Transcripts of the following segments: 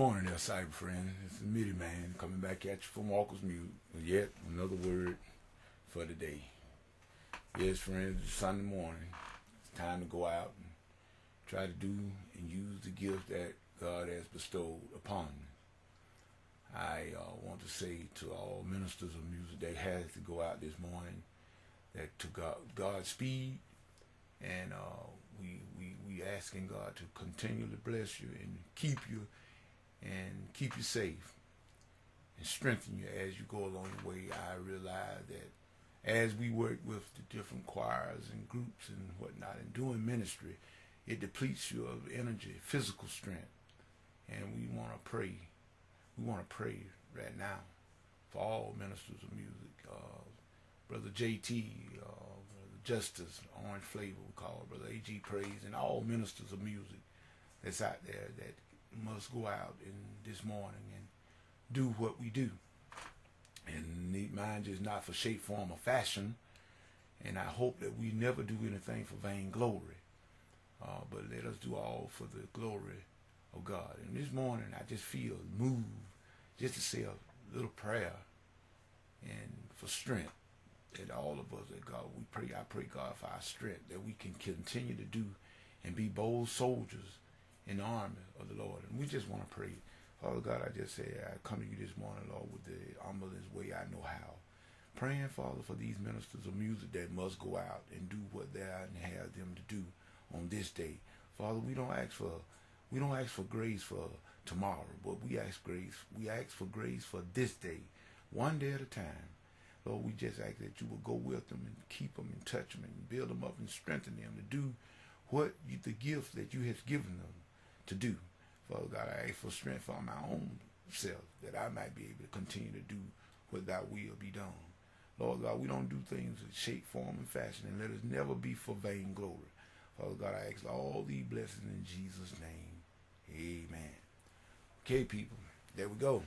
morning there, cyber friend. It's the Midi Man coming back at you from Walker's Mute yet another word for the day. Yes, friends, it's Sunday morning. It's time to go out and try to do and use the gift that God has bestowed upon me. I uh, want to say to all ministers of music that has to go out this morning that to God, speed and uh, we, we, we asking God to continually bless you and keep you and keep you safe and strengthen you as you go along the way. I realize that as we work with the different choirs and groups and whatnot and doing ministry, it depletes you of energy, physical strength. And we want to pray. We want to pray right now for all ministers of music. Uh, Brother JT, uh, Brother Justice, Orange Flavor, we call it, Brother AG Praise, and all ministers of music that's out there that must go out in this morning and do what we do. And mind is not for shape, form, or fashion. And I hope that we never do anything for vain glory. Uh, but let us do all for the glory of God. And this morning I just feel moved just to say a little prayer and for strength that all of us that God we pray I pray God for our strength that we can continue to do and be bold soldiers in the army of the Lord. And we just want to pray. Father God, I just say I come to you this morning, Lord, with the humblest way I know how. Praying, Father, for these ministers of music that must go out and do what they have them to do on this day. Father, we don't ask for we don't ask for grace for tomorrow, but we ask grace. We ask for grace for this day, one day at a time. Lord, we just ask that you will go with them and keep them and touch them and build them up and strengthen them to do what you, the gift that you have given them to do. Father God, I ask for strength for my own self that I might be able to continue to do what thy will be done. Lord God, we don't do things in shape, form, and fashion, and let us never be for vain glory. Father God, I ask all these blessings in Jesus' name. Amen. Okay, people, there we go.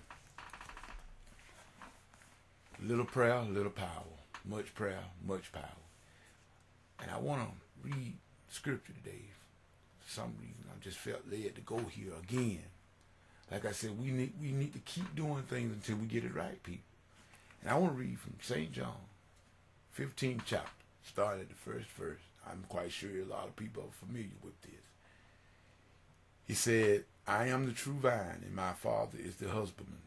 Little prayer, little power. Much prayer, much power. And I want to read scripture today some reason I just felt led to go here again. Like I said, we need we need to keep doing things until we get it right, people. And I want to read from St. John, 15th chapter, starting at the first verse. I'm quite sure a lot of people are familiar with this. He said, I am the true vine, and my Father is the husbandman.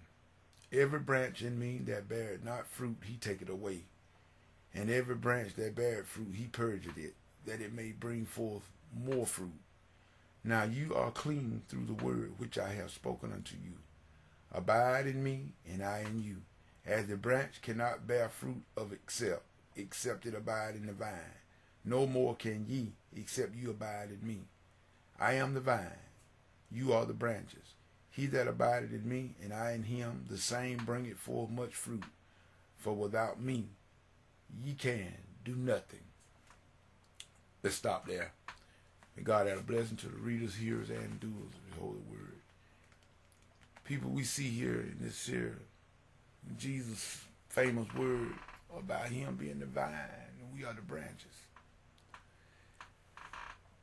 Every branch in me that beareth not fruit, he taketh away. And every branch that beareth fruit, he purgeth it, that it may bring forth more fruit. Now you are clean through the word which I have spoken unto you. Abide in me, and I in you. As the branch cannot bear fruit of itself, except it abide in the vine. No more can ye, except you abide in me. I am the vine, you are the branches. He that abideth in me, and I in him, the same bringeth forth much fruit. For without me, ye can do nothing. Let's stop there. May God add a blessing to the readers, hearers, and doers of His holy word. People we see here in this here, Jesus' famous word about Him being the vine and we are the branches.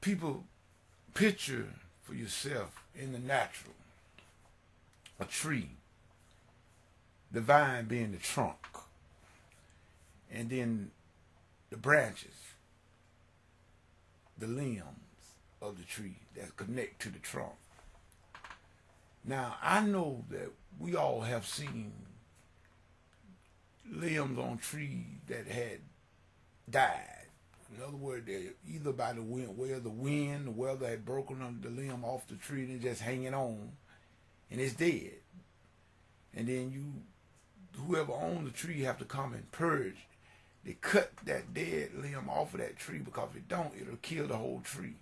People picture for yourself in the natural a tree, the vine being the trunk, and then the branches, the limbs of the tree that connect to the trunk. Now, I know that we all have seen limbs on trees that had died. In other words, either by the wind, where the wind, the weather had broken the limb off the tree and just hanging on and it's dead. And then you, whoever owned the tree have to come and purge. They cut that dead limb off of that tree because if it don't, it'll kill the whole tree.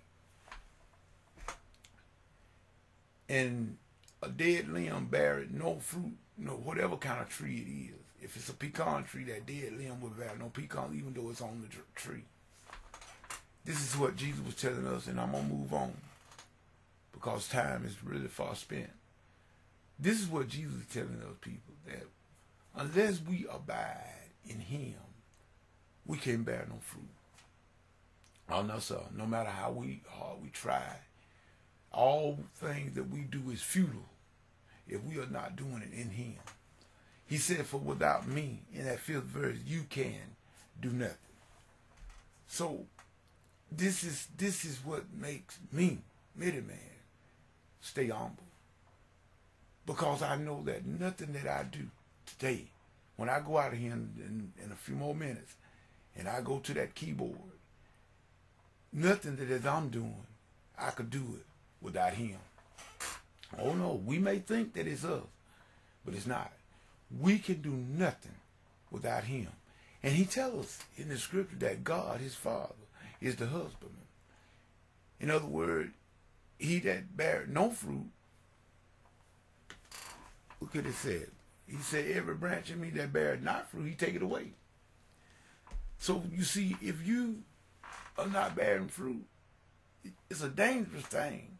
And a dead limb buried, no fruit, no whatever kind of tree it is. If it's a pecan tree, that dead limb will bear no pecan, even though it's on the tree. This is what Jesus was telling us, and I'm gonna move on because time is really far spent. This is what Jesus is telling us people that unless we abide in Him, we can't bear no fruit. Oh no, sir. No matter how we hard we try, all things that we do is futile. if we are not doing it in him. He said, for without me, in that fifth verse, you can do nothing. So this is this is what makes me, Midi Man, stay humble. Because I know that nothing that I do today, when I go out of here in, in, in a few more minutes, and I go to that keyboard, nothing that I'm doing, I could do it without him. Oh no, we may think that it's us, but it's not. We can do nothing without him. And he tells us in the scripture that God, his father, is the husbandman. In other words, he that bear no fruit, look at it said. He said, every branch in me that bears not fruit, he take it away. So you see, if you are not bearing fruit, it's a dangerous thing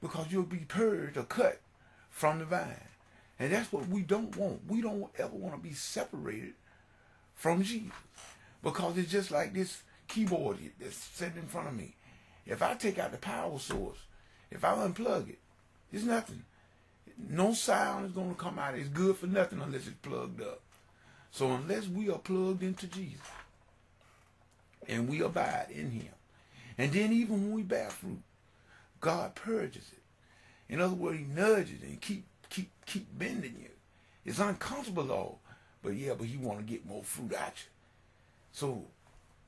because you'll be purged or cut from the vine. And that's what we don't want. We don't ever want to be separated from Jesus. Because it's just like this keyboard that's sitting in front of me. If I take out the power source, if I unplug it, it's nothing. No sound is going to come out. It's good for nothing unless it's plugged up. So unless we are plugged into Jesus and we abide in him, and then even when we bear fruit, God purges it. In other words, he nudges and keep keep keep bending you. It's uncomfortable though, but yeah, but he want to get more fruit out you. So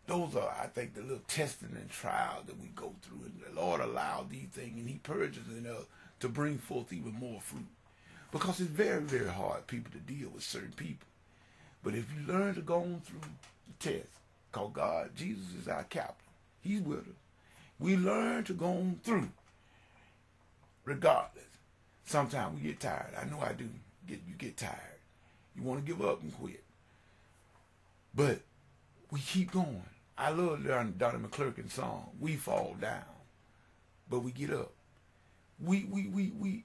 those are, I think, the little testing and trials that we go through. And the Lord allowed these things, and He purges in us to bring forth even more fruit. Because it's very, very hard, people, to deal with certain people. But if you learn to go on through the test, because God, Jesus is our captain. He's with us. We learn to go on through, regardless. Sometimes we get tired. I know I do. Get You get tired. You want to give up and quit. But we keep going. I love Donnie McClurkin's song, We Fall Down, but we get up. We, we, we, we,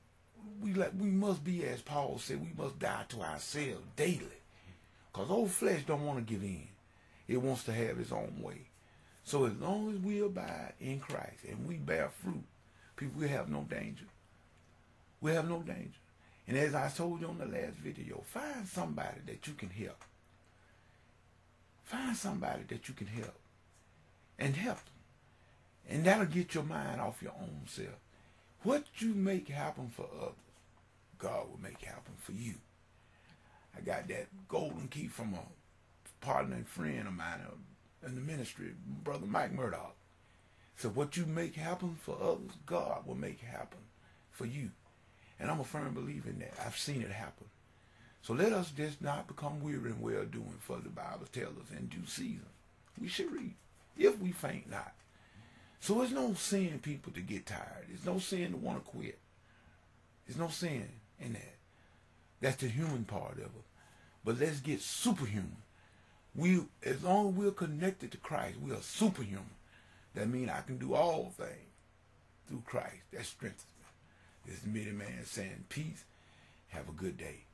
we, like, we must be, as Paul said, we must die to ourselves daily. Because old flesh don't want to give in. It wants to have its own way. So as long as we abide in Christ and we bear fruit, people, we have no danger. We have no danger. And as I told you on the last video, find somebody that you can help. Find somebody that you can help and help them. And that'll get your mind off your own self. What you make happen for others, God will make happen for you. I got that golden key from a partner and friend of mine uh, in the ministry, Brother Mike Murdock. So what you make happen for others, God will make happen for you. And I'm a firm believer in that. I've seen it happen. So let us just not become weary in well doing, for the Bible tells us in due season. We should read, if we faint not. So it's no sin, people, to get tired. It's no sin to want to quit. There's no sin in that. That's the human part of it. But let's get superhuman. We, as long as we're connected to Christ, we are superhuman. That means I can do all things through Christ. That strengthens me. This is Midi Man saying peace. Have a good day.